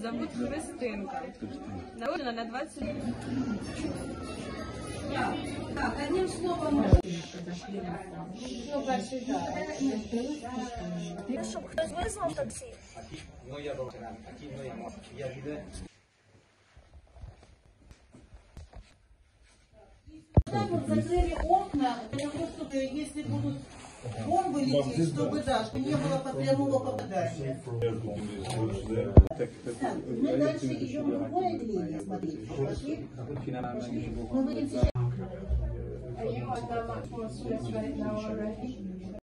Зовут Христинка. Народжена на 20 Щоб хтось визвав таксі. Ну я должен, такие, ну я может, я. Так вот закрыли окна, чтобы если будут бомбы лететь, чтобы да, не было по прямого попадания. Так, мы дальше идем в другое отделение, смотрите. Пошли. you have that much more stress right now already?